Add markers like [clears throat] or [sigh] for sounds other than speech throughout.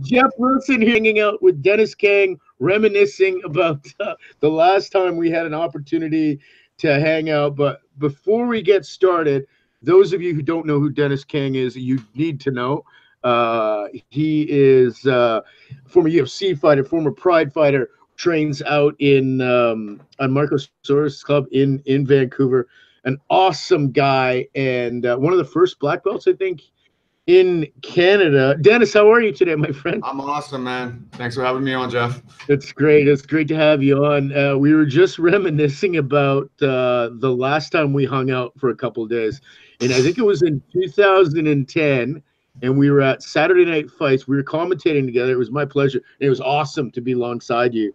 Jeff Wilson hanging out with Denis Kang, reminiscing about uh, the last time we had an opportunity to hang out. But before we get started, those of you who don't know who Denis Kang is, you need to know. Uh, he is uh, former UFC fighter, former Pride fighter, trains out in um, on Marco Soares Club in in Vancouver. An awesome guy and uh, one of the first black belts, I think, in Canada. Denis, how are you today, my friend? I'm awesome, man. Thanks for having me on, Jeff. It's great. It's great to have you on. Uh, we were just reminiscing about uh, the last time we hung out for a couple days, and I think it was in 2010 and we were at Saturday Night Fights. We were commentating together. It was my pleasure. It was awesome to be alongside you.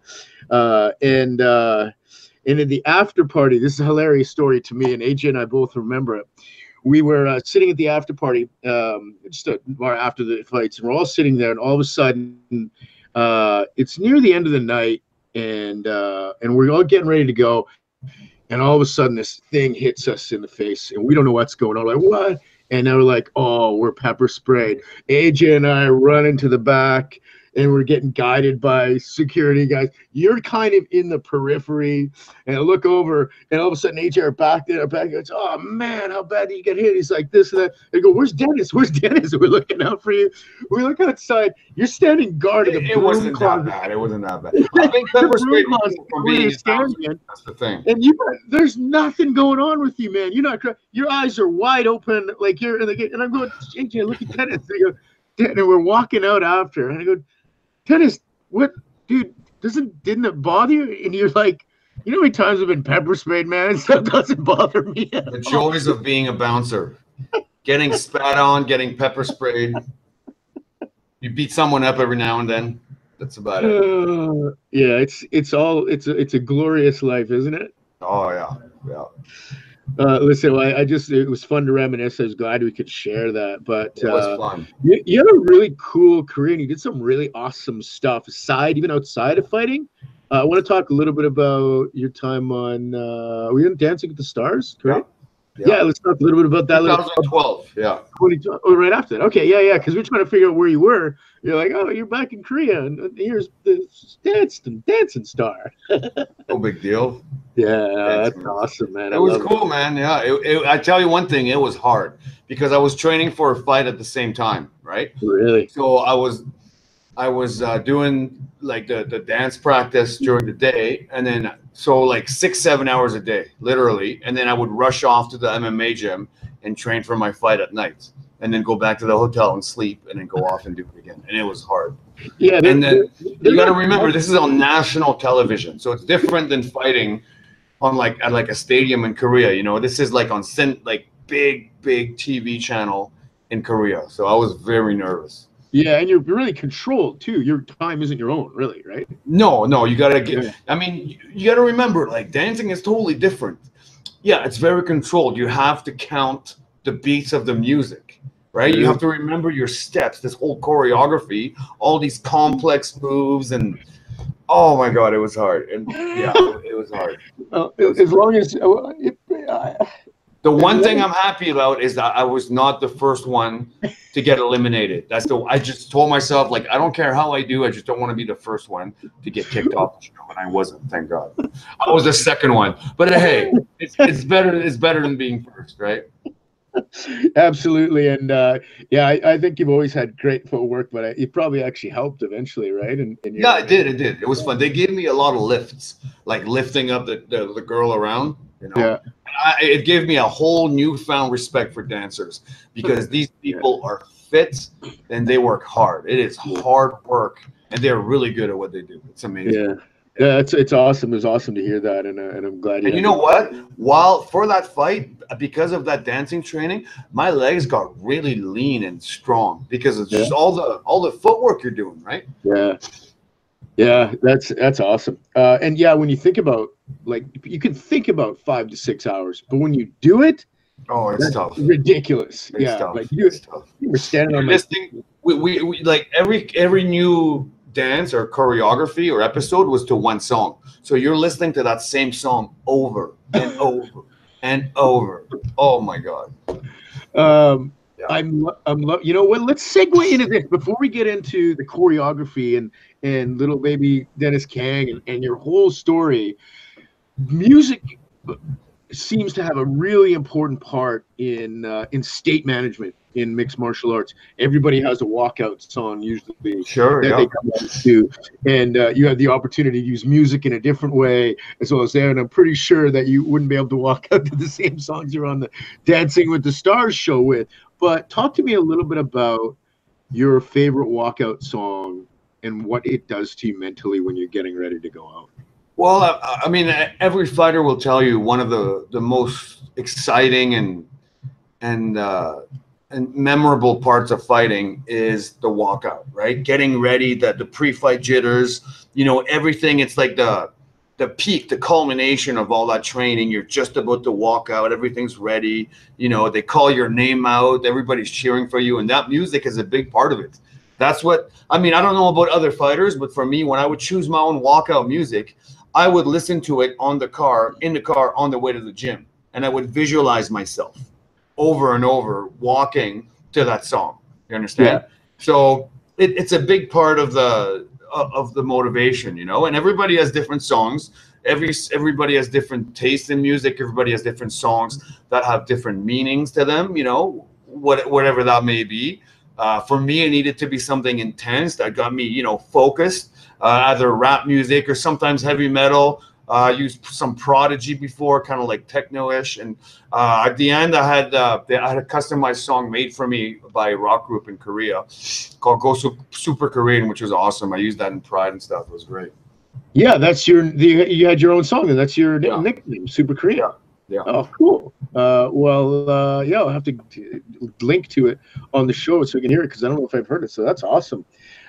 Uh, and uh, and in the after party, this is a hilarious story to me, and AJ and I both remember it. We were uh, sitting at the after party um, just a, after the fights, and we're all sitting there, and all of a sudden, uh, it's near the end of the night, and uh, and we're all getting ready to go, and all of a sudden, this thing hits us in the face, and we don't know what's going on. Like what? and they were like, "Oh, we're pepper sprayed." AJ and I run into the back, and we're getting guided by security guys. You're kind of in the periphery, and I look over, and all of a sudden HR are back there, back goes, "Oh man, how bad did you get hit?" He's like this and that. They go, "Where's Denis? Where's Denis?" [laughs] We're looking out for you. We look outside. You're standing guard at the it, it wasn't closet. that bad. It wasn't that bad. [laughs] I think pepper spray from being That's the thing. And you, there's nothing going on with you, man. You're not. Your eyes are wide open, like you're in the. And I'm going, AJ, look at Denis. They go, and we're walking out after, and I go Denis, what, dude? Doesn't didn't it bother you? And you're like, you know how many times I've been pepper sprayed, man? That [laughs] doesn't bother me. the joys of being a bouncer, getting spat on, getting pepper sprayed. You beat someone up every now and then. That's about it. Uh, yeah, it's it's all it's a, it's a glorious life, isn't it? Oh yeah, yeah. Uh, listen, I, I, just it was fun to reminisce. I was glad we could share that. But it was uh, fun. You, you had a really cool career, and you did some really awesome stuff aside, even outside of fighting. Uh, I want to talk a little bit about your time on. Uh, were you in Dancing with the Stars? Correct. Yeah. yeah. let's talk a little bit about that. 2012, yeah. 2012, oh, right after that. Okay, yeah, yeah, because we're trying to figure out where you were. You're like, oh, you're back in Korea, and here's the dancing, dancing star. [laughs] no big deal. Yeah, that's awesome, man. It I was cool, it. man. Yeah, it, it, I tell you one thing, it was hard because I was training for a fight at the same time, right? Really? So I was, I was uh, doing like the the dance practice during the day, and then so like six seven hours a day, literally, and then I would rush off to the MMA gym and train for my fight at night, and then go back to the hotel and sleep, and then go off and do it again, and it was hard. Yeah, and then you got to remember this is on national television, so it's different than fighting on like at like a stadium in Korea. You know, this is like on sin like big big TV channel in Korea. So I was very nervous. Yeah, and you're really controlled too. Your time isn't your own, really, right? No, no, you gotta get. Yeah. I mean, you, gotta remember, like dancing is totally different. Yeah, it's very controlled. You have to count the beats of the music, right? You have to remember your steps, this whole choreography, all these complex moves, and Oh my god, it was hard, and yeah, it was hard. [laughs] it was as hard. long as uh, it, the one thing I'm happy about is that I was not the first one to get eliminated. That's the I just told myself like I don't care how I do, I just don't want to be the first one to get kicked off the show, and I wasn't. Thank God, I was the second one. But hey, it's, it's better. It's better than being first, right? Absolutely, and uh, yeah, I, I, think you've always had great footwork, but it probably actually helped eventually, right? In, in yeah, it did. It did. It was fun. They gave me a lot of lifts, like lifting up the, the, the girl around. You know, yeah. I, it gave me a whole newfound respect for dancers because these [laughs] people yeah. are fit and they work hard. It is hard work, and they're really good at what they do. It's amazing. Yeah. Yeah, it's it's awesome. It's awesome to hear that, and, uh, and I'm glad. You and you know what? While for that fight, because of that dancing training, my legs got really lean and strong because it's yeah. just all the all the footwork you're doing, right? Yeah, yeah, that's that's awesome. Uh, and yeah, when you think about like you can think about five to six hours, but when you do it, oh, it's tough, ridiculous. It's yeah, tough. like you, it's tough. you were standing you're on listening. We, we, we like every every new dance or choreography or episode was to one song. So you're listening to that same song over and [laughs] over and over. Oh my god. Um, Yeah. I'm, I'm, lo- you know what? Let's segue into this before we get into the choreography and and little baby Denis Kang and, and your whole story. Music seems to have a really important part in uh, in state management in mixed martial arts. Everybody has a walkout song usually Sure. that Yeah. they come out to, and uh, you have the opportunity to use music in a different way as well as that. And I'm pretty sure that you wouldn't be able to walk [laughs] out to the same songs you're on the Dancing with the Stars show with. But talk to me a little bit about your favorite walkout song and what it does to you mentally when you're getting ready to go out. Well, I, I mean, every fighter will tell you one of the the most exciting and and uh, and memorable parts of fighting is the walkout, right? Getting ready, the the pre-fight jitters, you know, everything. It's like the the peak, the culmination of all that training. You're just about to walk out. Everything's ready. You know, they call your name out. Everybody's cheering for you, and that music is a big part of it. That's what I mean. I don't know about other fighters, but for me, when I would choose my own walkout music, I would listen to it on the car, in the car, on the way to the gym, and I would visualize myself over and over walking to that song. You understand? So it, it's a big part of the of of the motivation, you know. And everybody has different songs. Every everybody has different taste in music. Everybody has different songs that have different meanings to them. You know, what whatever that may be. Uh, for me, it needed to be something intense that got me, you know, focused. Uh, either rap music or sometimes heavy metal. Uh, I used some Prodigy before, kind of like techno-ish. And uh, at the end, I had uh, I had a customized song made for me by a rock group in Korea called Go Super Korean, which was awesome. I used that in Pride and stuff. It was great. Yeah, that's your the, you had your own song and that's your Yeah. nickname, Super Korean. Yeah, yeah. Oh, cool. Uh, well, uh, yeah, I'll have to link to it on the show so we can hear it because I don't know if I've heard it. So that's awesome.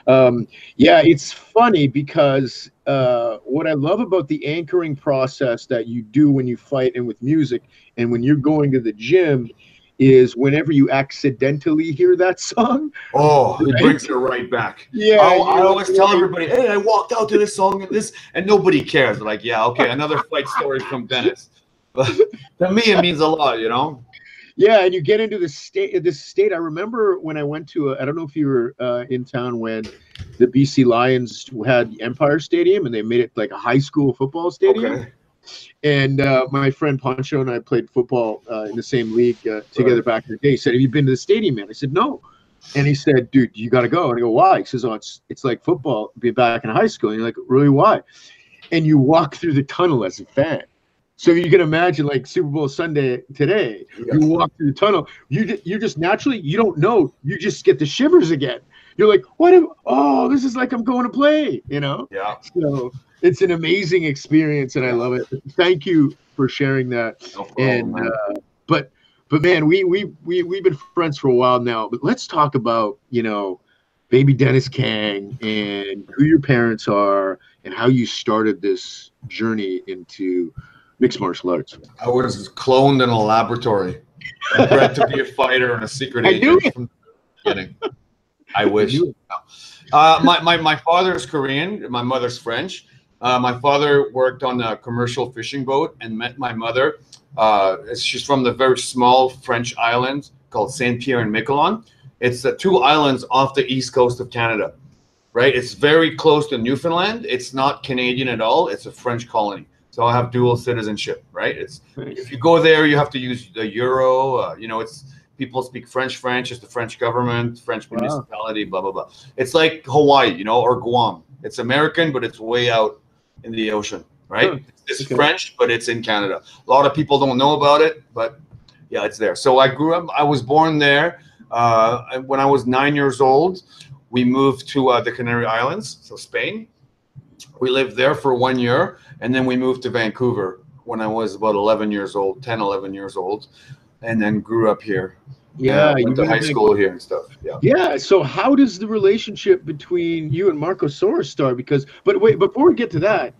Um, yeah, it's funny because uh, what I love about the anchoring process that you do when you fight and with music and when you're going to the gym is whenever you accidentally hear that song. Oh, it brings you right back. Yeah, I, I always tell everybody, "Hey, I walked out to this song and this," and nobody cares. They're like, "Yeah, okay, another fight story from Denis." But [laughs] to me, it means a lot, you know. Yeah, and you get into the state. This state. I remember when I went to. I don't know if you were uh, in town when the BC Lions had Empire Stadium, and they made it like a high school football stadium. Okay. And uh, my friend Poncho and I played football uh, in the same league uh, together back in the day. He said, "Have you been to the stadium, man?" I said, "No." And he said, "Dude, you got to go." And I go, "Why?" He says, "Oh, it's it's like football. Be back in high school." And you're like, "Really? Why?" And you walk through the tunnel as a fan. So you can imagine like Super Bowl Sunday today. Yeah. You walk through the tunnel. You you just naturally you don't know. You just get the shivers again. You're like, what? Am, oh, this is like I'm going to play. You know. Yeah. So it's an amazing experience, and I love it. Thank you for sharing that. No problem, And uh, but but man, we we we we've been friends for a while now. But let's talk about you know, baby Denis Kang and who your parents are and how you started this journey into mixed martial arts. I was cloned in a laboratory, bred to be a fighter and a secret I agent from the beginning. I wish. Uh, my, my, my father is Korean. My mother's French. Uh, my father worked on a commercial fishing boat and met my mother. Uh, she's from the very small French island called Saint Pierre and Miquelon. It's the two islands off the east coast of Canada, right? It's very close to Newfoundland. It's not Canadian at all. It's a French colony. So I have dual citizenship, right? It's if you go there, you have to use the euro. Uh, you know, it's people speak French. French is the French government, French Wow. municipality, blah blah blah. It's like Hawaii, you know, or Guam. It's American, but it's way out in the ocean, right? It's Okay. French, but it's in Canada. A lot of people don't know about it, but yeah, it's there. So I grew up. I was born there. Uh, when I was nine years old, we moved to uh, the Canary Islands, so Spain. We lived there for one year, and then we moved to Vancouver when I was about 11 years old, 10, 11 years old, and then grew up here. Yeah, Uh, went to high school here and stuff. Yeah. Yeah. So how does the relationship between you and Marco Soares start? Because, but wait, before we get to that,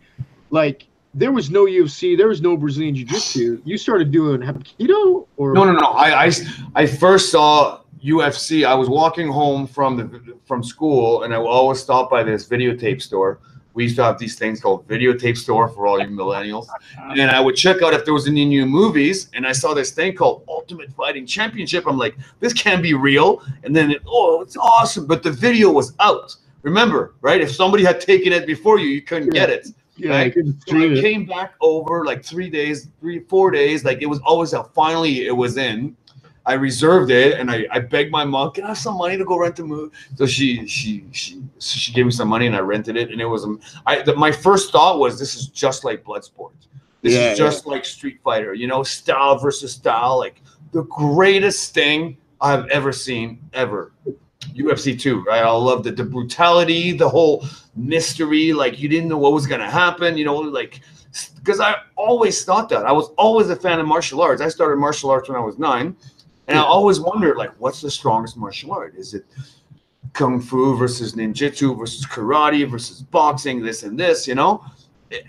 like there was no UFC, there was no Brazilian Jiu Jitsu. You started doing Hapkido or No, no, no. I, I, I first saw UFC. I was walking home from the from school, and I would always stop by this videotape store we used to have these things called videotape store for all you millennials. And I would check out if there was any new movies, and I saw this thing called Ultimate Fighting Championship. I'm like, this can't be real. And then, it, oh, it's awesome. But the video was out. Remember, right? If somebody had taken it before you, you couldn't Yeah. get it. Yeah, Right? I So I it. came back over like three days, three, four days. Like it was always out. Finally, it was in. I reserved it and I, I begged my mom, can I have some money to go rent the movie? So she she she so she gave me some money and I rented it. And it was um, I the, my first thought was this is just like Bloodsport. This Yeah, is just like Street Fighter, you know, style versus style, like the greatest thing I've ever seen ever. UFC 2, right? I love the, the brutality, the whole mystery, like you didn't know what was gonna happen, you know, like because I always thought that. I was always a fan of martial arts. I started martial arts when I was nine, and I always wondered, like, what's the strongest martial art? Is it kung fu versus ninjutsu versus karate versus boxing, this and this, you know?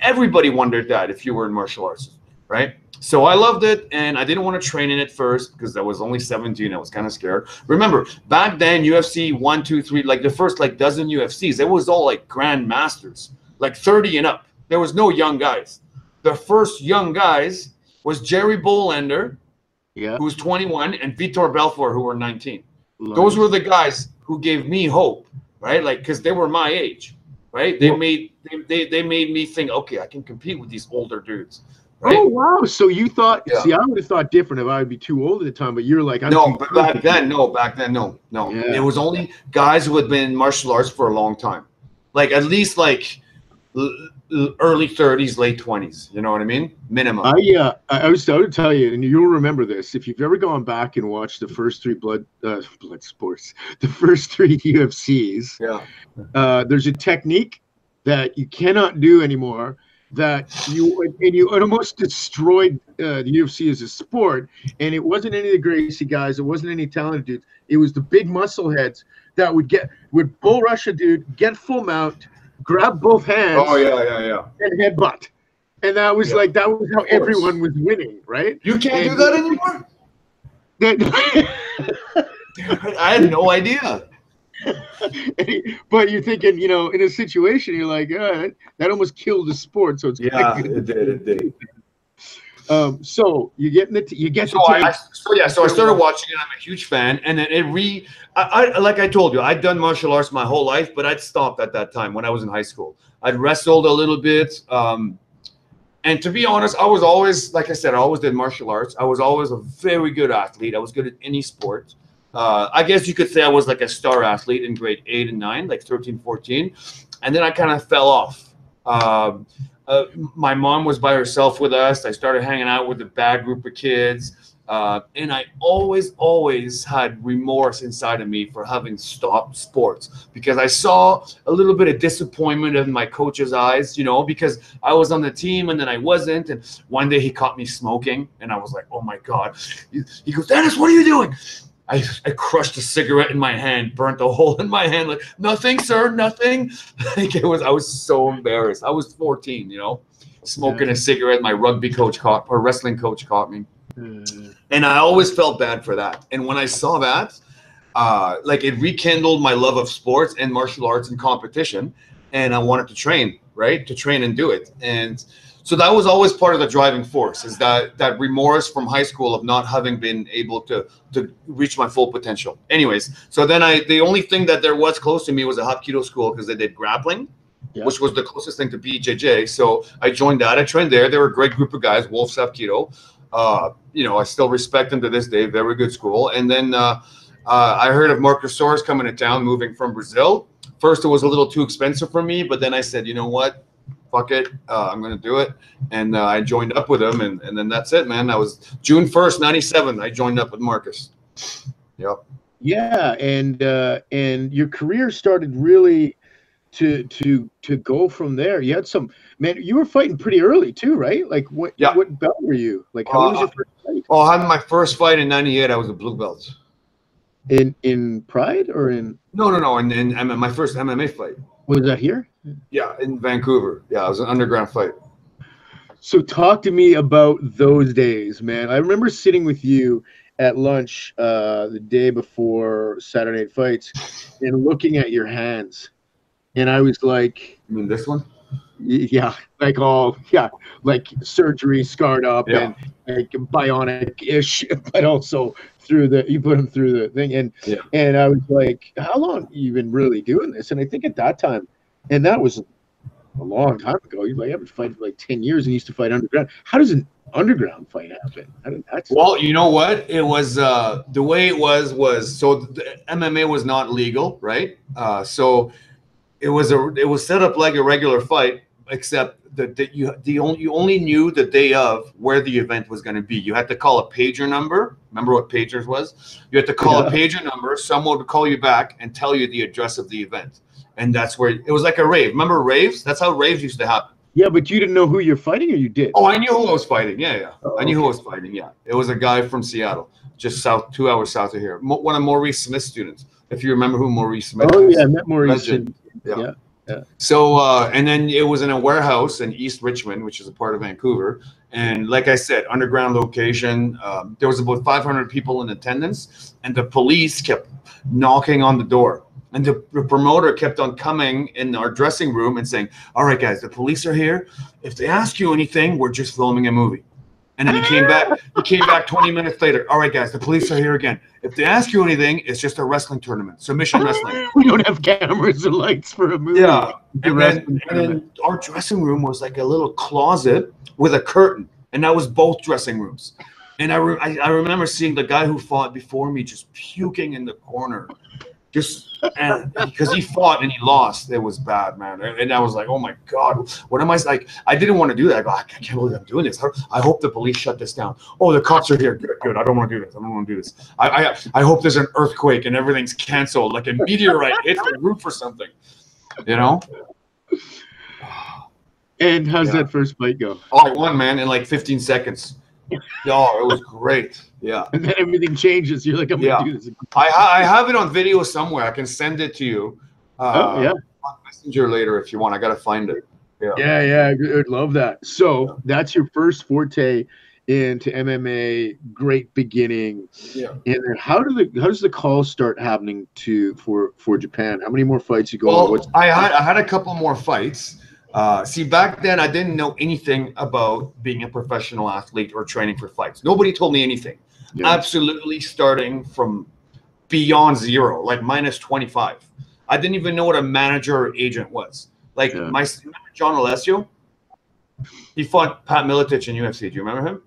Everybody wondered that if you were in martial arts, right? So I loved it, and I didn't want to train in it first because I was only 17. I was kind of scared. Remember, back then, UFC one, two, three, like the first like dozen UFCs, it was all like grandmasters, like 30 and up. There was no young guys. The first young guys was Jerry Bohlander, Yeah. who was 21, and Vitor Belfort, who were 19 those were the guys who gave me hope right like because they were my age right they Well- made they, they, they made me think okay i can compete with these older dudes right Oh wow! So you thought? Yeah. See, I would have thought different if I would be too old at the time. But you're like, I'm no but back then no back then no no Yeah. it was only guys who had been martial arts for a long time like at least like early 30s late 20s you know what i mean minimum I uh, I was I would tell you, and you'll remember this if you've ever gone back and watched the first three blood uh, blood sports, [laughs] the first three [laughs] UFCs. yeah Uh, there's a technique that you cannot do anymore. That you and you almost destroyed uh, the UFC as a sport, and it wasn't any of the Gracie guys, it wasn't any talented dudes. It was the big muscle heads that would get would bull rush a dude, get full mount, grab both hands, oh yeah yeah yeah and headbutt. And that was Yeah, like that was how everyone was winning, right? you can't do that anymore That- [laughs] i had no idea [laughs] but you're thinking, you know, in a situation, you're like, uh, that, that almost killed the sport. So it's yeah good. it did it did Um, so you get in the t- you get So the I. I so yeah, so I started watching it. I'm a huge fan, and then it re. I, I like I told you, I'd done martial arts my whole life, but I'd stopped at that time when I was in high school. I'd wrestled a little bit, um, and to be honest, I was always, like I said, I always did martial arts. I was always a very good athlete. I was good at any sport. Uh, I guess you could say I was like a star athlete in grade eight and nine, like 13, 14. And then I kind of fell off. Um, uh, my mom was by herself with us. I started hanging out with a bad group of kids. Uh, and I always, always had remorse inside of me for having stopped sports because I saw a little bit of disappointment in my coach's eyes, you know, because I was on the team and then I wasn't. And one day he caught me smoking, and I was like, oh my God. He, he goes, Denis, what are you doing? I, I crushed a cigarette in my hand, burnt a hole in my hand, like, nothing, sir, nothing. [laughs] like it was, I was so embarrassed. I was 14, you know, smoking a cigarette. My rugby coach caught, or wrestling coach caught me and I always felt bad for that. And when I saw that, uh, like it rekindled my love of sports and martial arts and competition, and I wanted to train, right, to train and do it. And so that was always part of the driving force, is that that remorse from high school of not having been able to to reach my full potential. Anyways, so then I the only thing that there was close to me was a Hapkido school because they did grappling. Yeah. Which was the closest thing to BJJ. So I joined that. I trained there. They were a great group of guys, Wolves Hapkido uh, you know, I still respect them to this day. Very good school. And then uh, uh, I heard of Marcus Soares coming to town, moving from Brazil. First, it was a little too expensive for me, but then I said, you know what? Fuck it. Uh, I'm going to do it. And uh, I joined up with him. And, and then that's it, man. That was June 1st, 97. I joined up with Marcus. Yep. yeah, and uh, and your career started really to to to go from there. You had some man. You were fighting pretty early too, right? Like what Yeah. what belt were you? Like how was Uh, your first fight Well, I had my first fight in 98. I was a blue belt. in in Pride or in No, no, no. And, and, and my first MMA fight. was that here? Yeah, in Vancouver. Yeah, it was an underground fight. So talk to me about those days, man. I remember sitting with you at lunch uh, the day before Saturday Night Fights and looking at your hands, and I was like, You mean this one? yeah, like all yeah, like surgery scarred up Yeah. and like bionic ish, [laughs] but also through the you put him through the thing and Yeah. and I was like, how long you been really doing this? And I think at that time, and that was a long time ago. You like been fighting for like ten years and used to fight underground. How does an underground fight happen? I don't, that's Well, you know what? It was uh, the way it was was so the MMA was not legal, right? Uh, so it was a it was set up like a regular fight, except that, that you the only you only knew the day of where the event was going to be. You had to call a pager number. Remember what pagers was? You had to call a pager number. Someone would call you back and tell you the address of the event, and that's where it was like a rave. Remember raves? That's how raves used to happen. yeah, but you didn't know who you're fighting, or you did? Oh, I knew who I was fighting. Yeah, yeah. Oh, I knew who I was fighting. Yeah. It was a guy from Seattle, just south, two hours south of here. Mo- one of Maurice Smith's students. If you remember who Maurice Smith Oh yeah, I met Maurice. And- Yeah. yeah. So, uh, and then it was in a warehouse in East Richmond, which is a part of Vancouver. And like I said, underground location. Um, there was about 500 people in attendance, and the police kept knocking on the door. And the, the promoter kept on coming in our dressing room and saying, "All right, guys, the police are here. If they ask you anything, we're just filming a movie." And then he came back. He came back 20 minutes later. All right, guys, the police are here again. If they ask you anything, it's just a wrestling tournament, submission wrestling. [laughs] we don't have cameras or lights for a movie. Yeah, [laughs] and then, and then our dressing room was like a little closet with a curtain, and that was both dressing rooms. And I, re- I, I remember seeing the guy who fought before me just puking in the corner, just and because he fought and he lost. It was bad, man. And, I was like, oh my god, what am I like? I didn't want to do that. I go, ah, I can't believe I'm doing this. I hope the police shut this down. Oh, the cops are here. Good, good. I don't want to do this. I don't want to do this. I, I, I hope there's an earthquake and everything's canceled, like a meteorite hits the roof or something. You know. And how's Yeah. that first fight go? Oh, I won, man, in like 15 seconds. Oh, it was great. Yeah. And then everything changes. You're like, I'm Yeah. gonna do this. I, ha- I have it on video somewhere. I can send it to you. Uh, oh yeah, on Messenger later if you want. I got to find it. Yeah. yeah, yeah. I would love that. So that's your first forte into MMA. Great beginning. Yeah. And then how do the how does the call start happening to for for Japan? How many more fights you go? Well, What's I had, I had a couple more fights. Uh, see, back then I didn't know anything about being a professional athlete or training for fights. Nobody told me anything. Yeah. Absolutely starting from beyond zero, like minus 25. I didn't even know what a manager or agent was. Like Yeah. my John Alessio, he fought Pat Miletich in UFC. Do you remember him?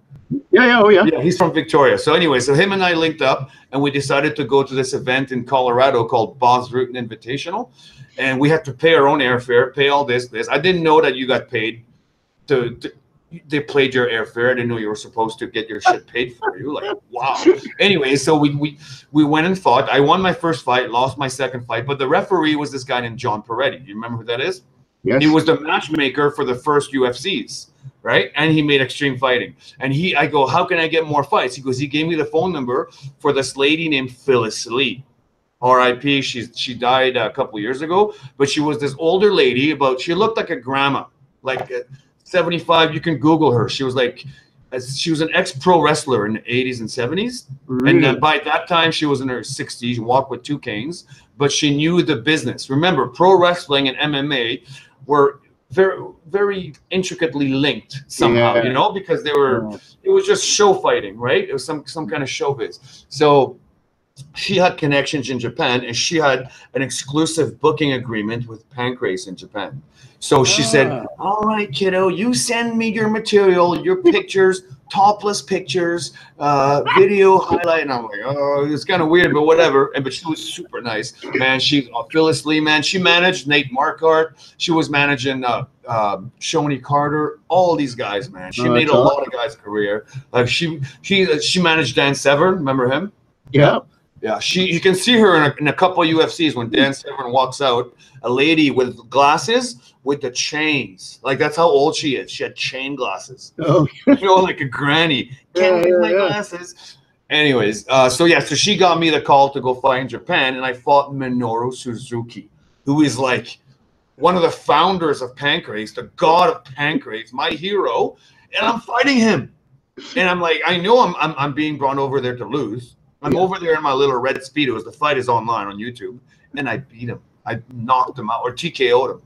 yeah, yeah, oh yeah. Yeah, he's from Victoria. So anyway, so him and I linked up, and we decided to go to this event in Colorado called Bas Rutten Invitational, and we had to pay our own airfare, pay all this, this. I didn't know that you got paid to. to they played your airfare. I didn't know you were supposed to get your shit paid for you. Like, wow. anyway, so we, we we went and fought. I won my first fight, lost my second fight, but the referee was this guy named John Perretti. You remember who that is? Yes. He was the matchmaker for the first UFCs, right? And he made extreme fighting. And he, I go, how can I get more fights? He goes, he gave me the phone number for this lady named Phyllis Lee. R.I.P. She she died a couple years ago, but she was this older lady. About she looked like a grandma, like. A, 75, you can Google her. She was like, she was an ex-pro wrestler in the 80s and 70s really? and by that time she was in her 60s walked with two canes but she knew the business remember pro wrestling and mma were very very intricately linked somehow yeah. you know because they were it was just show fighting right it was some some kind of showbiz so she had connections in Japan and she had an exclusive booking agreement with Pancrase in Japan. So she said, Ah. all right, kiddo, you send me your material, your pictures, topless pictures, uh, video highlight. And I'm like, oh, it's kind of weird, but whatever. And but she was super nice, man. She uh, Phyllis Lee, man. She managed Nate Marquardt. She was managing uh, uh, Shonie Carter. All these guys, man. She Oh, made a lot of guys' career. Like she, she, she managed Dan Severn. Remember him? yeah. Yeah, she. You can see her in a, in a couple of UFCs when Dan Severn walks out. A lady with glasses with the chains. Like that's how old she is. She had chain glasses. [laughs] Oh, You know, like a granny. Can't Yeah, get my yeah, yeah. glasses. Anyways, uh, so yeah, so she got me the call to go fight in Japan, and I fought Minoru Suzuki, who is like one of the founders of Pancrase, the god of Pancrase, my hero, and I'm fighting him. And I'm like, I know I'm I'm, I'm being brought over there to lose. I'm Yeah. over there in my little red speedos. The fight is online on YouTube, and I beat him. I knocked him out or TKO'd him,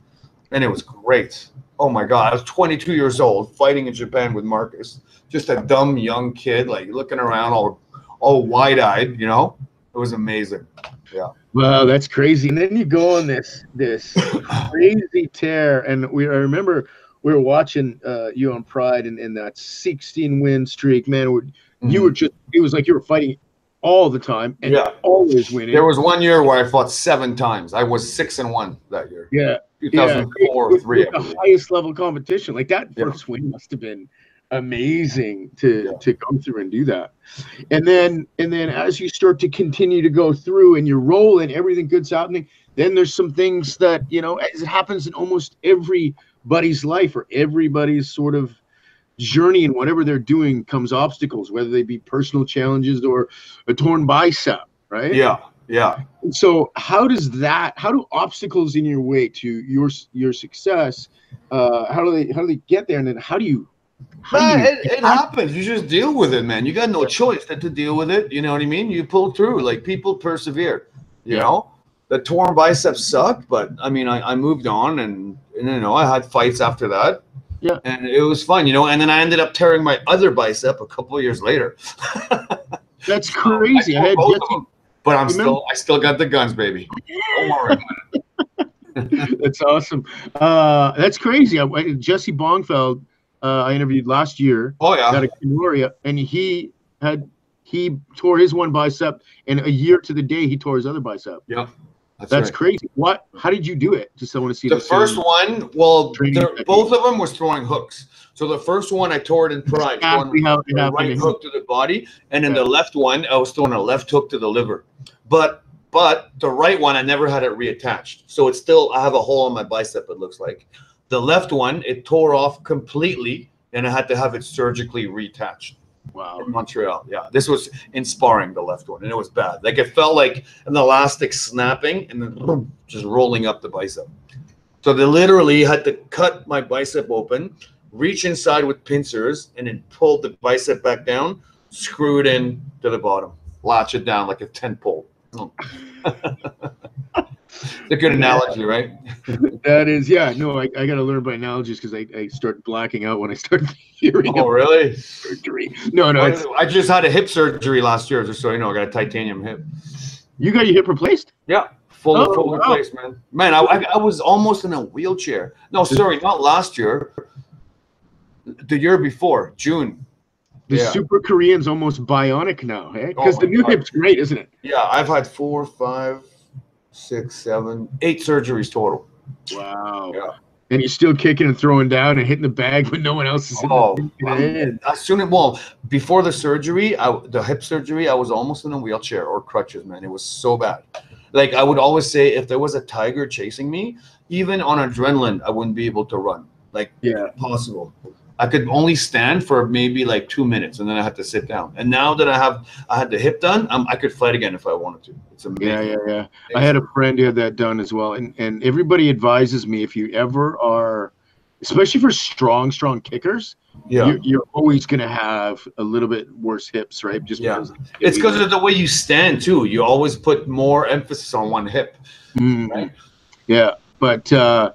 and it was great. oh my god, I was 22 years old fighting in Japan with Marcus, just a dumb young kid, like looking around all all wide eyed. You know, it was amazing. Yeah. Wow, that's crazy. And then you go on this this [coughs] crazy tear, and we I remember we were watching uh, you on Pride and, and that 16 win streak, man. Mm-hmm. You were just it was like you were fighting all the time and yeah. always winning. There was one year where I fought seven times. I was six and one that year. Yeah. 2004 yeah. or three. the highest level competition. Like that first yeah. win must have been amazing to yeah. to go through and do that. And then and then as you start to continue to go through and you're rolling, everything good's happening. Then there's some things that you know as it happens in almost everybody's life or everybody's sort of journey and whatever they're doing comes obstacles, whether they be personal challenges or a torn bicep, right? Yeah, yeah. so how does that? How do obstacles in your way to your your success? Uh, how do they how do they get there? And then how do you Man, it, it happens. You just deal with it, man. You got no choice than to deal with it. You know what I mean? You pull through. Like people persevere. You yeah. know, the torn biceps sucked, but I mean, I, I moved on, and, and you know, I had fights after that. Yeah, and it was fun, you know. And then I ended up tearing my other bicep a couple years later. [laughs] That's crazy. I, I but I'm still, I still got the guns, baby. Don't worry. [laughs] that's awesome. Uh, that's crazy. Jesse Bongfeldt uh, I interviewed last year. Oh yeah, at a Canoria, and he had he tore his one bicep, and a year to the day he tore his other bicep. Yeah. That's, that's right. crazy. What? How did you do it? Just I want to see the first one. Well, both of them was throwing hooks. So the first one I tore it in pride, exactly how the right hook to the body, and then yeah. the left one I was throwing a left hook to the liver. But but the right one I never had it reattached, so it's still I have a hole on my bicep. It looks like. The left one, it tore off completely, and I had to have it surgically reattached. Wow. Montreal. Yeah. This was inspiring the left one, and it was bad. Like it felt like an elastic snapping and then just rolling up the bicep. So they literally had to cut my bicep open, reach inside with pincers, and then pull the bicep back down, screw it in to the bottom, latch it down like a tent pole. [laughs] it's a good analogy, right? [laughs] that is, yeah. No, I, I got to learn by analogies because I, I start blacking out when I start [laughs] hearing. Oh, really? Surgery? No, no. I, I just had a hip surgery last year, just so you know. I got a titanium hip. You got your hip replaced? Yeah, full oh, full wow. replaced, man. Man, I, I, I was almost in a wheelchair. No, sorry, not last year. The year before, June. The yeah. super Korean's almost bionic now, hey? Because oh the new God. hip's great, isn't it? Yeah, I've had four, five, six, seven, eight surgeries total. Wow. Yeah. And you're still kicking and throwing down and hitting the bag when no one else is oh, in as soon as well before the surgery, I, the hip surgery, I was almost in a wheelchair or crutches, man. It was so bad. Like I would always say, if there was a tiger chasing me, even on adrenaline, I wouldn't be able to run. Like yeah, possible. I could only stand for maybe like two minutes, and then I had to sit down. And now that I have I had the hip done, um, I could fight again if I wanted to. It's amazing. Yeah, yeah, yeah. I had a friend who had that done as well, and and everybody advises me if you ever are, especially for strong, strong kickers, yeah, you're, you're always gonna have a little bit worse hips, right? Just yeah, because it's because of the way you stand too. You always put more emphasis on one hip, mm-hmm. right? Yeah, but. uh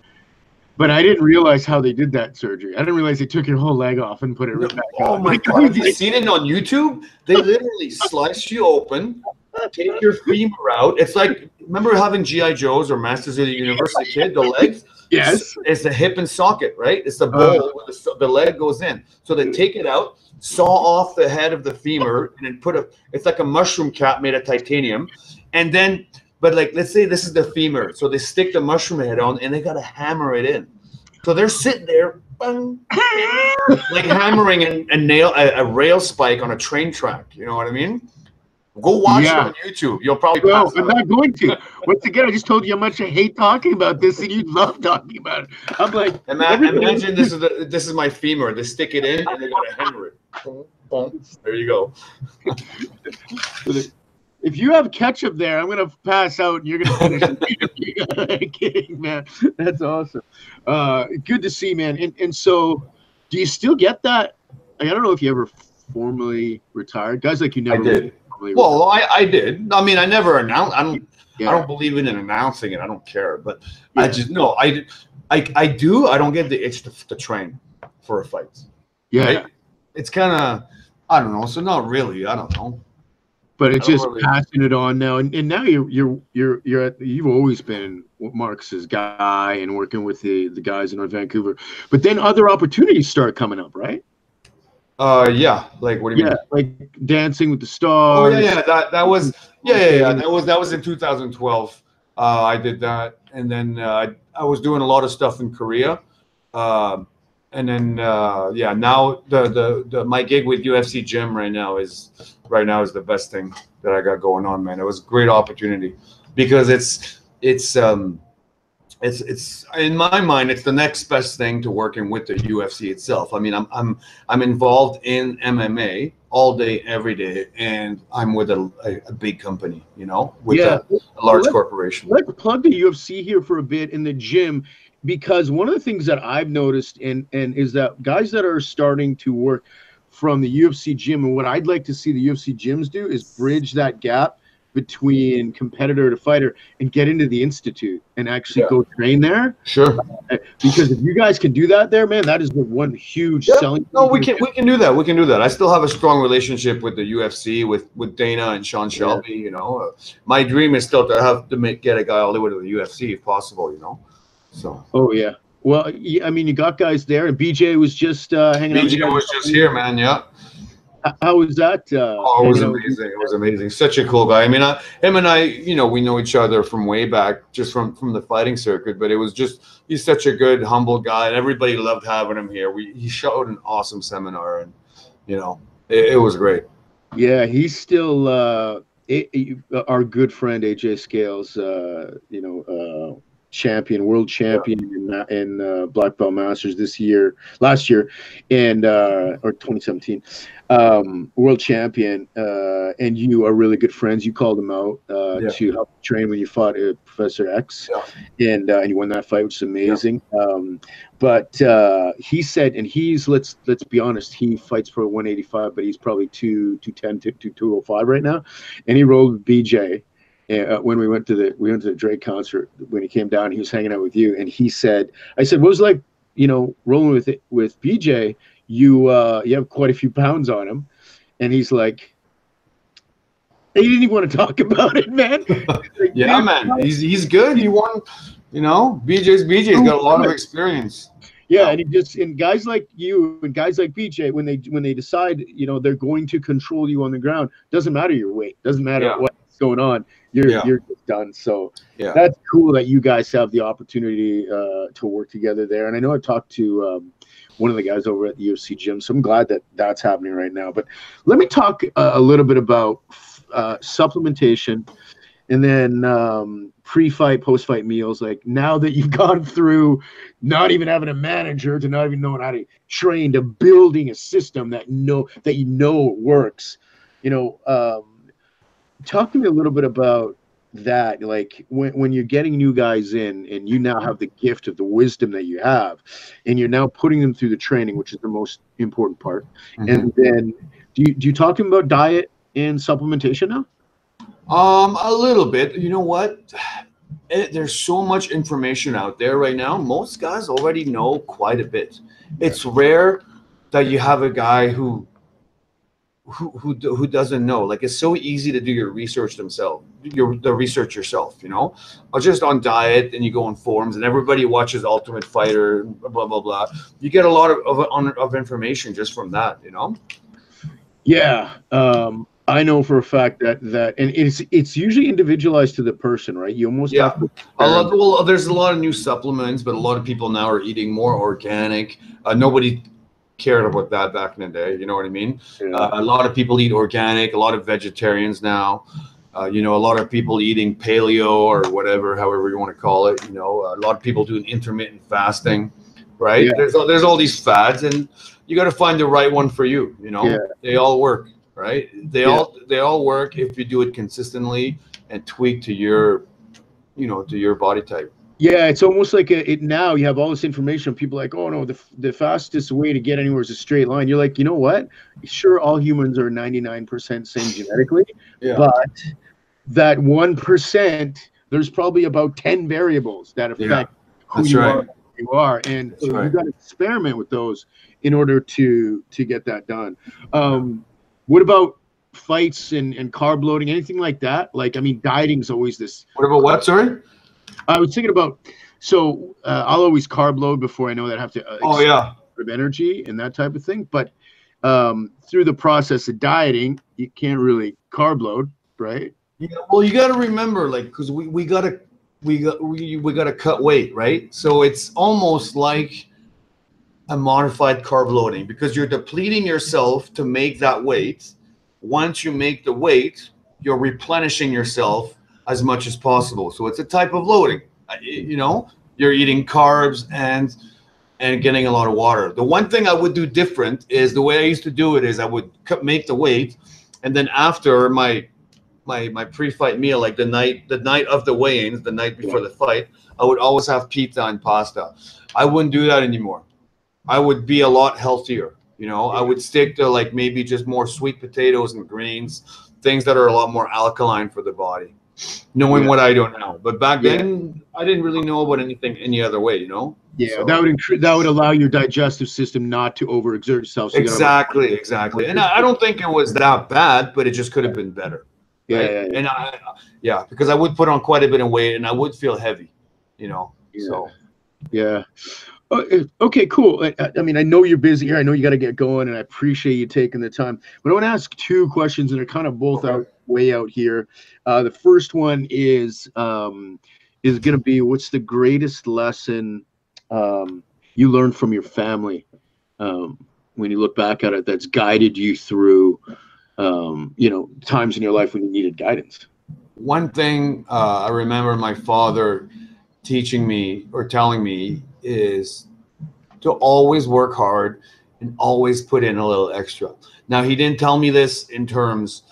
but I didn't realize how they did that surgery. I didn't realize they took your whole leg off and put it right back oh on. Oh my [laughs] god! Have you seen it on YouTube? They literally slice you open, take your femur out. It's like remember having GI Joes or Masters of the Universe a kid, the legs. Yes, it's, it's the hip and socket, right? It's the bowl uh, where the, the leg goes in. So they take it out, saw off the head of the femur, and then put a. It's like a mushroom cap made of titanium, and then but like, let's say this is the femur, so they stick the mushroom head on, and they gotta hammer it in. So they're sitting there, bang, [laughs] like hammering a, a nail, a, a, rail spike on a train track. You know what I mean? Go watch yeah. it on YouTube. You'll probably. No, I'm not going to. Once again, I just told you how much I hate talking about this, and you love talking about it. I'm like, imagine, imagine this [laughs] is the, this is my femur. They stick it in, and they gotta hammer it. Boom, boom. There you go if you have ketchup there, I'm gonna pass out and you're gonna finish. [laughs] kidding, man. That's awesome. Uh, good to see, man. And and so, do you still get that? I don't know if you ever formally retired. Guys like you never. I did. Well, I, I did. I mean, I never announced. I don't. Yeah. I don't believe in announcing it. I don't care. But yeah. I just no. I I I do. I don't get the itch to, to train for a fight. Yeah, Right? It's kind of I don't know. So not really. I don't know. But it's just really- passing it on now, and, and now you're you're you're you're at, you've always been Marcus's guy and working with the the guys in North Vancouver, but then other opportunities start coming up, right? Uh, yeah. Like what do you Yeah, mean? like Dancing with the Stars. Oh yeah, yeah. That that was yeah, yeah, yeah. That was that was in 2012. Uh, I did that, and then uh, I, I was doing a lot of stuff in Korea, um, and then uh, yeah. Now the, the the my gig with UFC Gym right now is right now is the best thing that I got going on, man. It was a great opportunity because it's it's um it's it's in my mind it's the next best thing to working with the UFC itself. I mean, I'm I'm I'm involved in MMA all day, every day, and I'm with a, a, a big company, you know, with yeah. a, a large Let- corporation. Let's plug the UFC here for a bit in the gym because one of the things that I've noticed and and is that guys that are starting to work from the UFC gym and what I'd like to see the UFC gyms do is bridge that gap between competitor to fighter and get into the institute and actually Yeah. go train there Sure. because if you guys can do that there man that is the one huge Yeah. selling No, we can we can do that. We can do that. I still have a strong relationship with the UFC, with with Dana and Sean Shelby. You know, my dream is still to have to make get a guy all the way to the UFC if possible. You know, so. oh yeah well I mean you got guys there and BJ was just uh, hanging out with you BJ was just here, man. Yeah. How- was that uh, Oh, it was out amazing. It was amazing. Such a cool guy. I mean, I, him and I, you know, we know each other from way back, just from from the fighting circuit. But it was just he's such a good, humble guy, and everybody loved having him here. We he showed an awesome seminar, and you know, it, it was great. Yeah, he's still uh, a- a- our good friend AJ Scales. Uh, you know, uh, champion, world champion in, in uh, black belt masters this year, last year, and uh, or 2017, um, world champion. Uh, and you are really good friends. You called him out uh, Yeah. to help train when you fought uh, Professor X, and uh, and you won that fight, which is amazing. Um, but uh, he said, and he's let's let's be honest, he fights for 185, but he's probably two 210 to to 205 right now, and he rolled BJ. Uh, when we went to the we went to the Drake concert when he came down, he was hanging out with you, and he said, "I said, what was it like, you know, rolling with it with BJ? You uh, you have quite a few pounds on him," and he's like, he didn't even want to talk [laughs] about it, man. [laughs] Like, Yeah, man, he's he's good. He won. You know, BJ's BJ's got a lot of experience. Yeah, and he just and guys like you and guys like BJ when they when they decide you know they're going to control you on the ground doesn't matter your weight doesn't matter Yeah. What's going on you're Yeah. you're done so Yeah. that's cool that you guys have the opportunity uh, to work together there and I know I talked to um, one of the guys over at the UFC gym so I'm glad that that's happening right now but let me talk uh, a little bit about uh, supplementation and then um, pre-fight post-fight meals like now that you've [laughs] gone through not even having a manager to not even knowing how to train to building a system that know that you know works you know um, talk to me a little bit about that like when, when you're getting new guys in and you now have the gift of the wisdom that you have and you're now putting them through the training which is the most important part Mm-hmm. and then do you, do you talk to them about diet and supplementation now Um, a little bit. You know what? It, there's so much information out there right now. Most guys already know quite a bit. It's rare that you have a guy who who who, who doesn't know. Like it's so easy to do your research themselves, your the research yourself. You know, or just on diet, and you go on forums, and everybody watches Ultimate Fighter, blah blah blah. You get a lot of of, of information just from that. You know. Yeah, um, I know for a fact that that, and it's it's usually individualized to the person, right? You almost Yeah. have to. A lot, well, there's a lot of new supplements, but a lot of people now are eating more organic. Uh, nobody cared about that back in the day. You know what I mean? Yeah. Uh, a lot of people eat organic. A lot of vegetarians now. Uh, you know, a lot of people eating paleo or whatever, however you want to call it. You know, a lot of people doing intermittent fasting, right? Yeah. There's all, there's all these fads, and you got to find the right one for you. You know, Yeah. they all work, right? They Yeah. all they all work if you do it consistently and tweak to your, you know, to your body type. Yeah, it's almost like a, it now. You have all this information. People are like, oh no, the the fastest way to get anywhere is a straight line. You're like, you know what? Sure, all humans are 99% same genetically, Yeah. but that one percent, there's probably about 10 variables that affect Yeah, who that's you right. are. you are, and so right. you got to experiment with those in order to to get that done. Um, what about fights and and carb loading, anything like that? Like, I mean, dieting's always this. What about what? Sorry. I was thinking about. So uh, I'll always carb load before I know that I have to. Uh, Oh yeah. of energy and that type of thing. But um, through the process of dieting, you can't really carb load, right? Yeah, well, you got to remember, like, because we, we gotta we got we, we gotta cut weight, right? So it's almost like a modified carb loading because you're depleting yourself to make that weight. Once you make the weight, you're replenishing yourself as much as possible. So it's a type of loading. Uh, You know, you're eating carbs and and getting a lot of water. The one thing I would do different is the way I used to do it is I would make the weight, and then after my my my pre-fight meal, like the night the night of the weigh-ins, the night before the fight, I would always have pizza and pasta. I wouldn't do that anymore. I would be a lot healthier. You know, I would stick to like maybe just more sweet potatoes and greens, things that are a lot more alkaline for the body. Knowing Yeah. what I don't know, but back Yeah. then I didn't really know about anything any other way. You know. Yeah, So- that would incre- that would allow your digestive system not to overexert itself. So you gotta- Exactly, exactly. And I, I don't think it was that bad, but it just could have been better. Yeah, right? yeah. And I, yeah, because I would put on quite a bit of weight and I would feel heavy, you know. Yeah. So Yeah. Uh, Okay, cool. I, I- I mean, I know you're busy here. I know you got to get going, and I appreciate you taking the time. But I want to ask two questions, and they're kind of both Okay. out way out here. Uh, the first one is um, is going to be what's the greatest lesson um, you learned from your family um, when you look back at it that's guided you through um, you know times in your life when you needed guidance. one thing uh, I remember my father teaching me or telling me is to always work hard and always put in a little extra. Now he didn't tell me this in terms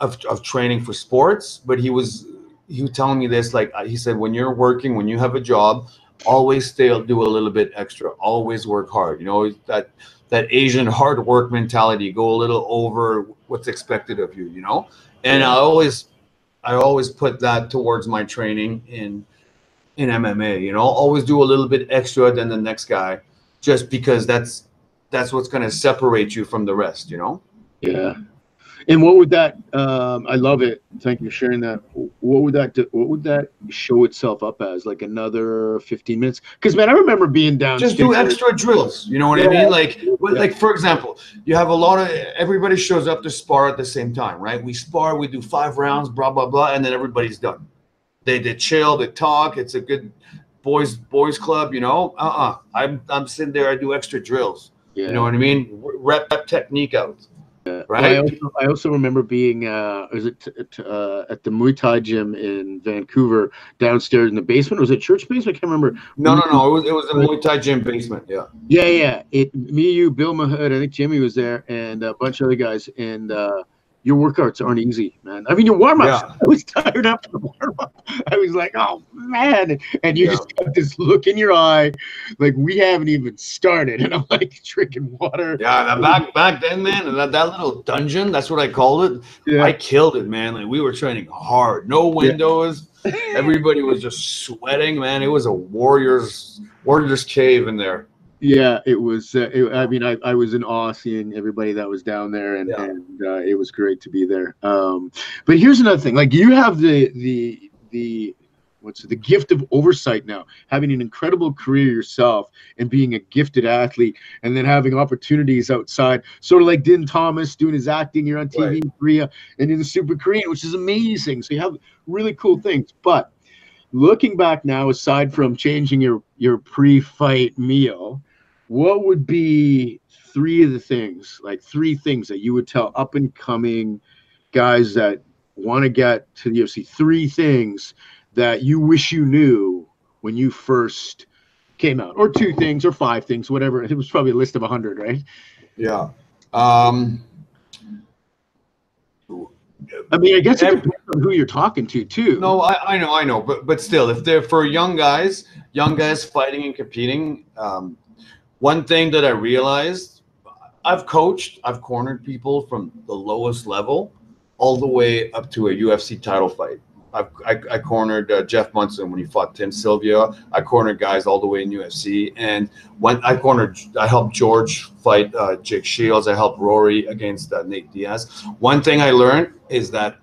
of, of training for sports, but he was he was telling me this like he said when you're working when you have a job always stay do a little bit extra. Always work hard. You know that that asian hard work mentality go a little over what's expected of you you know? And i always i always put that towards my training in in mma you know? Always do a little bit extra than the next guy just because that's that's what's going to separate you from the rest you know? Yeah. And what would that? Um, I love it. Thank you for sharing that. What would that? Do, what would that show itself up as? Like another fifteen minutes? Because man, I remember being down. just do extra drills you know what i mean like but like for example you have a lot of everybody shows up to spar at the same time right we spar we do five rounds blah blah blah and then everybody's done they they chill they talk it's a good boys boys club you know uh-uh i'm i'm sitting there i do extra drills Yeah. you know what i mean rep, rep technique out I right also, I also remember being uh, was it t- t- uh, at the Muay Thai gym in Vancouver downstairs in the basement? Was it church basement? I can't remember. no no no it was it was a muay thai gym basement yeah Yeah, yeah. It me, you, Bill Mahood, I think Jimmy was there, and a bunch of other guys. And uh, your workouts aren't easy, man. I mean, your warm ups. Yeah. [laughs] I was tired after the warm up. I was like, oh man, and you Yeah. just got this look in your eye, like we haven't even started, and I'm like [laughs] drinking water. yeah back back then man that, that little dungeon that's what i called it Yeah, I killed it, man. Like we were training hard, no windows. Everybody was just sweating, man. It was a warriors warriors cave in there. Yeah. It was. Uh, it, I mean, I, I was in awe seeing everybody that was down there, and Yeah. and uh, it was great to be there. Um, but here's another thing: like you have the the the what's the gift of oversight now, having an incredible career yourself and being a gifted athlete, and then having opportunities outside, sort of like Din Thomas doing his acting. You're on TV Right. in Korea and in the Super Korean, which is amazing. So you have really cool things, but. Looking back now, aside from changing your your pre-fight meal, what would be three of the things, like three things that you would tell up and coming guys that want to get to the UFC? Three things that you wish you knew when you first came out, or two things, or five things, whatever. It was probably a list of a hundred, right? Yeah. Um I mean, I guess it depends on who you're talking to, too. no, I, I know, I know, but but still, if they're for young guys, young guys fighting and competing, um, one thing that I realized, I've coached, I've cornered people from the lowest level all the way up to a UFC title fight. I've, I, I cornered uh, Jeff Monson when he fought Tim Sylvia. I cornered guys all the way in UFC, and when I cornered, I helped George fight uh, Jake Shields. I helped Rory against uh, Nate Diaz. One thing I learned is that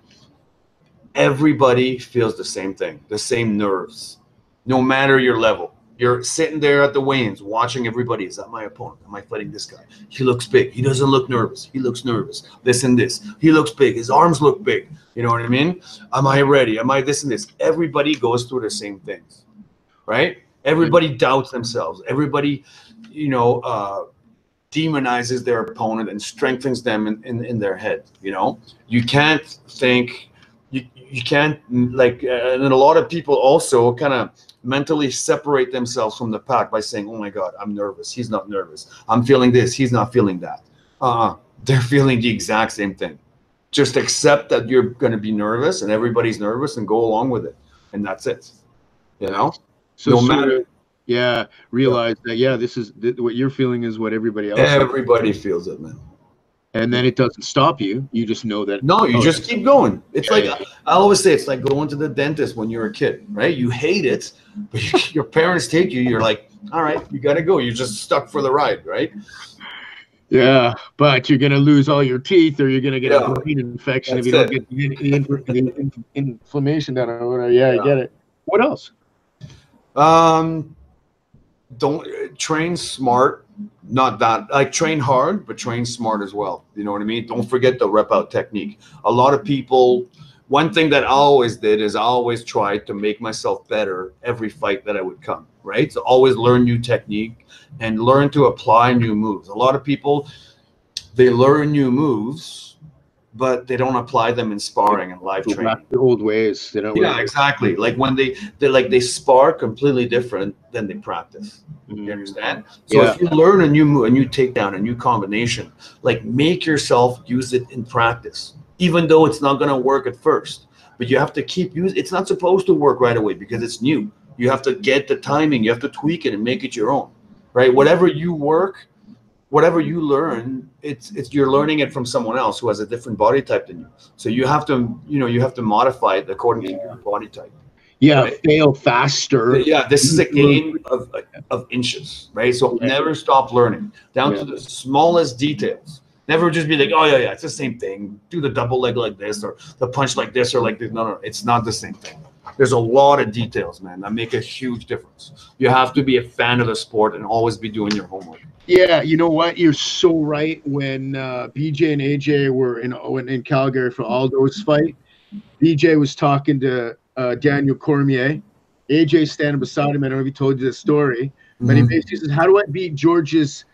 everybody feels the same thing, the same nerves, no matter your level. You're sitting there at the weigh-ins watching everybody. Is that my opponent? Am I fighting this guy? He looks big. He doesn't look nervous. He looks nervous. This and this. He looks big. His arms look big. You know what I mean? Am I ready? Am I this and this? Everybody goes through the same things, right? Everybody doubts themselves. Everybody, you know, uh, demonizes their opponent and strengthens them in, in, in their head. You know, you can't think, you, can't like, uh, and a lot of people also kind of mentally separate themselves from the pack by saying, "Oh my God, I'm nervous. He's not nervous. I'm feeling this. He's not feeling that." Uh, [laughs] they're feeling the exact same thing. Just accept that you're going to be nervous, and everybody's nervous, and go along with it, and that's it. You know, So no matter yeah, realize that yeah, this is th- what you're feeling is what everybody else, everybody feels it, man. And then it doesn't stop you. You just know that. No, you Oh, just keep going. It's Yeah, like yeah. I always say, it's like going to the dentist when you're a kid, right? You hate it, [laughs] but your parents take you. You're like, all right, you got to go. You're just stuck for the ride, right? Yeah, but you're gonna lose all your teeth, or you're gonna get Yeah. a brain infection if That's you don't get the, in- in- in- inflammation down or whatever. Yeah, Yeah. I get it. What else? Um, don't uh, train smart. Not that like train hard, but train smart as well. You know what I mean? Don't forget the rep out technique. A lot of people. One thing that I always did is I always tried to make myself better every fight that I would come. Right. So always learn new technique and learn to apply new moves. A lot of people they learn new moves, but they don't apply them in sparring and live training. to old ways. They don't. Yeah, really- exactly. Like when they they like they spar completely different than they practice. You Mhm. understand? So Yeah. if you learn a new move, a new takedown, a new combination, like make yourself use it in practice, even though it's not gonna work at first. But you have to keep use. It's not supposed to work right away because it's new. You have to get the timing. You have to tweak it and make it your own, right? Whatever you work, whatever you learn, it's it's you're learning it from someone else who has a different body type than you. So you have to, you know, you have to modify it according to your body type. Yeah, Right. fail faster. Yeah, this is a mm-hmm. game of, of inches, right? So Yeah. never stop learning down to the smallest details. Never just be like, oh yeah, yeah, it's the same thing. Do the double leg like this, or the punch like this, or like this. No, no, it's not the same thing. There's a lot of details, man, that make a huge difference. You have to be a fan of the sport and always be doing your homework. Yeah, you know what? You're so right. When uh, BJ and AJ were in in Calgary for Aldo's fight, BJ was talking to uh, Daniel Cormier. AJ standing beside him. I don't know if he told you the story, but he Mhm. basically says, "How do I beat George's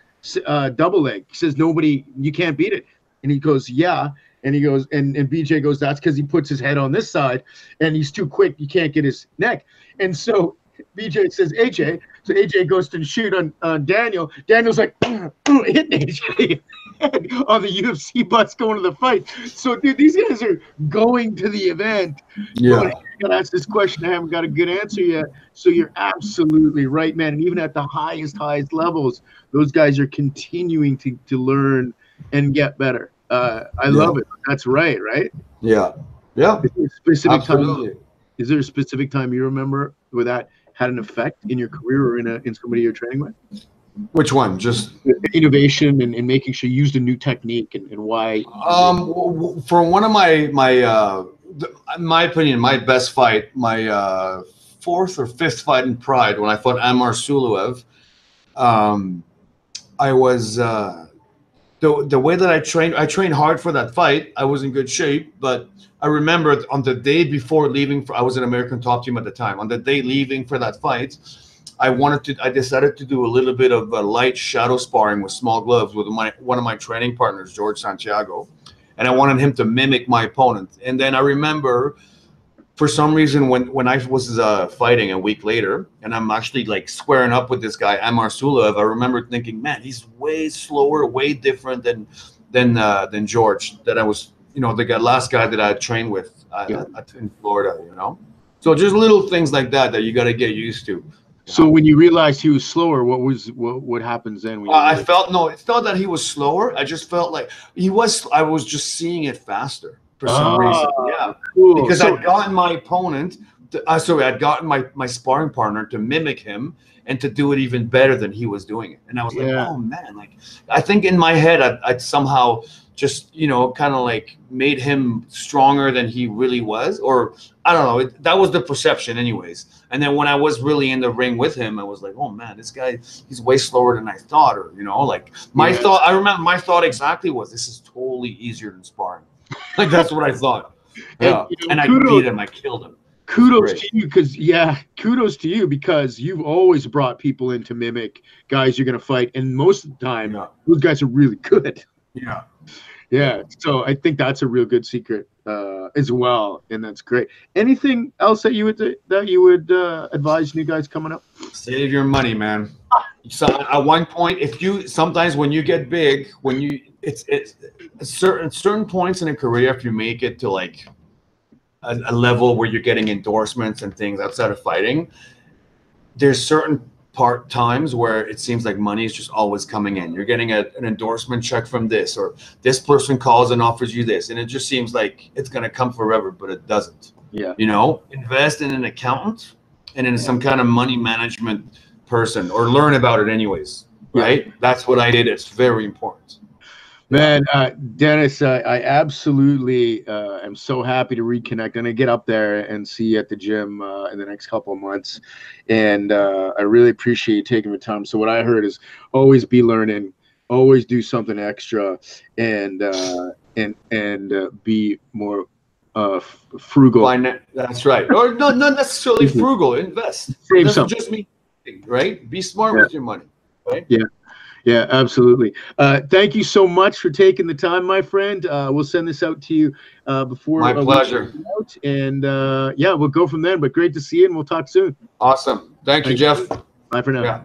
uh, double leg?" He says, "Nobody, you can't beat it." And he goes, "Yeah." And he goes, and, and BJ goes, "That's because he puts his head on this side, and he's too quick. You can't get his neck." And so [laughs] BJ says, "AJ." So AJ goes to shoot on, on Daniel. Daniel's like, [clears throat] hitting AJ [laughs] on the UFC bus going to the fight. So, dude, these guys are going to the event. Yeah. I gotta ask this question. I haven't got a good answer yet. So you're absolutely right, man. And even at the highest, highest levels, those guys are continuing to, to learn and get better. Uh, I Yeah. love it. That's right, right? Yeah. Yeah. Is there a specific time? Is there a specific time you remember where that had an effect in your career or in a in somebody you're training with? Which one? Just Innovation and, and making sure you used a new technique and, and why. Um, for one of my my uh, my opinion, my best fight, my uh, fourth or fifth fight in Pride when I fought Amar Suloev, um, I was uh, the the way that I trained. I trained hard for that fight. I was in good shape, but I remember on the day before leaving, for, I was an American top team at the time. On the day leaving for that fight. I wanted to. I decided to do a little bit of light shadow sparring with small gloves with my one of my training partners, George Santiago, and I wanted him to mimic my opponent. And then I remember, for some reason, when when I was uh, fighting a week later, and I'm actually like squaring up with this guy Amar Suloev, I remember thinking, man, he's way slower, way different than than uh, than George. That I was, you know, the guy, last guy that I trained with uh, Yeah. in Florida. You know, so just little things like that that you got to get used to. So when you realized he was slower, what was what, what happens then? Uh, I felt no, it's not that he was slower. I just felt like he was. I was just seeing it faster. For some Ah, reason. Yeah, Cool. because So- I'd gotten my opponent. To, uh, sorry, I'd gotten my my sparring partner to mimic him and to do it even better than he was doing it. And I was like, oh man, like I think in my head I'd, I'd somehow just you know kind of like made him stronger than he really was, or I don't know. It, that was the perception, anyways. And then when I was really in the ring with him, I was like, oh man, this guy he's way slower than I thought, or you know, like my Yeah. thought. I remember my thought exactly was this is totally easier than sparring. [laughs] Like that's what I thought. And, Yeah. you know, And I kudos- beat him. I killed him. kudos to you because yeah kudos to you because you've always brought people in to mimic guys you're going to fight and most of the time Yeah. those guys are really good Yeah. yeah so i think that's a real good secret uh, as well and that's great anything else that you would that you would uh, advise new guys coming up Save your money, man. So at one point, if you sometimes when you get big, when you it's it's certain certain points in a career, if you make it to like a, a level where you're getting endorsements and things outside of fighting, there's certain part times where it seems like money is just always coming in. You're getting a, an endorsement check from this, or this person calls and offers you this, and it just seems like it's gonna come forever, but it doesn't. yeah. You know invest in an accountant and in some kind of money management person or learn about it anyways right? That's what i did. It's very important Man, uh, Denis, uh, I absolutely uh, am so happy to reconnect and I get up there and see you at the gym uh, in the next couple of months. And uh, I really appreciate you taking the time. So, what I heard is always be learning, always do something extra, and uh, and and uh, be more uh, f- frugal. Finan- that's right or not, not necessarily Mhm. frugal invest Save something. just mean right be smart Yeah. with your money right Yeah, absolutely. Uh, thank you so much for taking the time, my friend. Uh, we'll send this out to you uh, before. My pleasure. Out, and uh, yeah, we'll go from there. But great to see you, and we'll talk soon. awesome thank you Thank you. jeff Bye for now. yeah